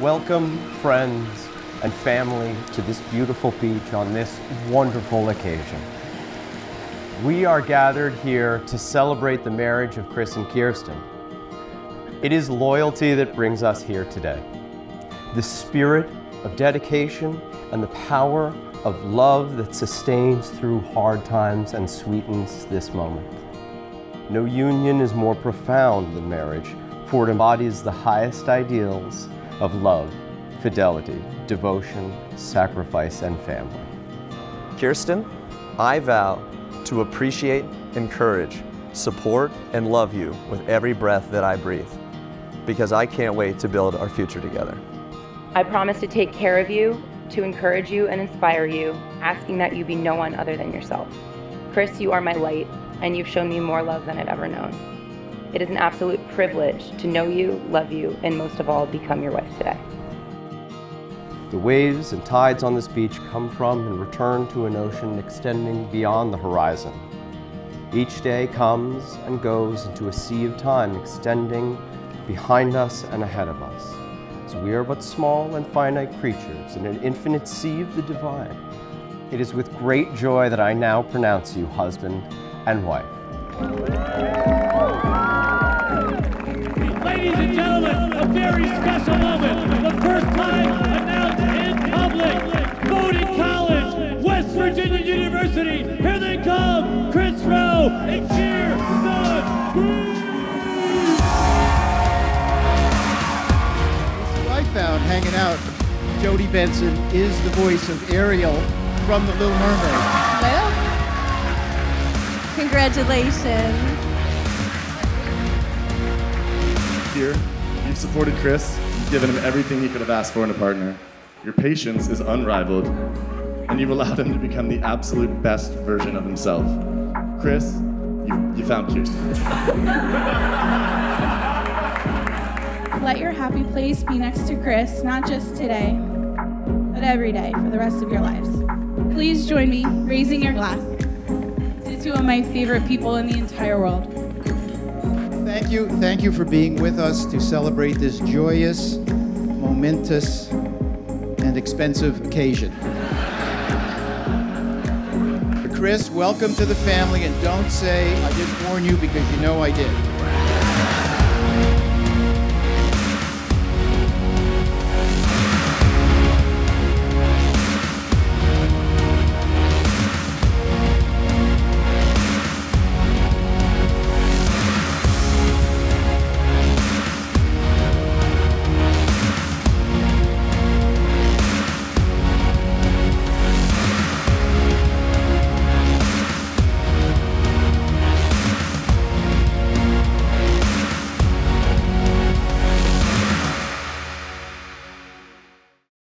Welcome, friends and family, to this beautiful beach on this wonderful occasion. We are gathered here to celebrate the marriage of Chris and Kyrsten. It is loyalty that brings us here today. The spirit of dedication and the power of love that sustains through hard times and sweetens this moment. No union is more profound than marriage, for it embodies the highest ideals of love, fidelity, devotion, sacrifice, and family. Kyrsten, I vow to appreciate, encourage, support, and love you with every breath that I breathe, because I can't wait to build our future together. I promise to take care of you, to encourage you and inspire you, asking that you be no one other than yourself. Chris, you are my light, and you've shown me more love than I've ever known. It is an absolute privilege to know you, love you, and most of all, become your wife today. The waves and tides on this beach come from and return to an ocean extending beyond the horizon. Each day comes and goes into a sea of time extending behind us and ahead of us. As we are but small and finite creatures in an infinite sea of the divine. It is with great joy that I now pronounce you husband and wife. Very special moment. The first time announced in public. Bowdoin College, West Virginia University. Here they come, Chris Rowe and Cheer Kyrsten I found hanging out. Jodi Benson is the voice of Ariel from The Little Mermaid. Well, congratulations. Here, you've supported Chris, you've given him everything he could have asked for in a partner. Your patience is unrivaled, and you've allowed him to become the absolute best version of himself. Chris, you, you found Kyrsten. Let your happy place be next to Chris, not just today, but every day for the rest of your lives. Please join me raising your glass to two of my favorite people in the entire world. Thank you, thank you for being with us to celebrate this joyous, momentous, and expensive occasion. Chris, welcome to the family, and don't say I didn't warn you because you know I did.